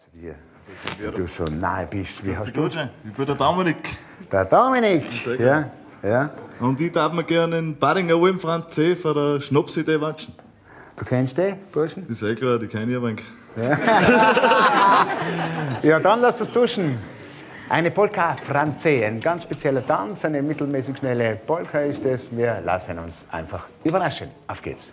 zu dir, weil du so nahe bist. Wie Grüß hast dich du? gut, sein. Ich bin der Dominik. Der Dominik. Ja, ja. Und ich darf mir gerne den Badinger Ulm Franz C. von der Schnapsidee watschen. Du kennst den, Burschen? Das ist eh klar, die kenne ich ein wenig. Ja, dann lass das duschen. Eine Polka Franze, ein ganz spezieller Tanz, eine mittelmäßig schnelle Polka ist es. Wir lassen uns einfach überraschen. Auf geht's.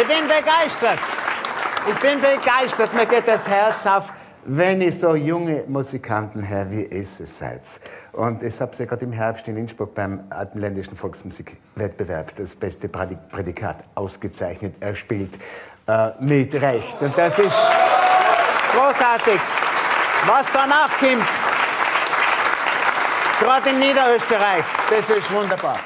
Ich bin begeistert. Ich bin begeistert. Mir geht das Herz auf, wenn ich so junge Musikanten her wie ihr seid. Und ich habe sie gerade im Herbst in Innsbruck beim Alpenländischen Volksmusikwettbewerb das beste Prädi- Prädikat ausgezeichnet erspielt. Äh, mit Recht. Und das ist großartig. Was danach kommt, gerade in Niederösterreich, das ist wunderbar.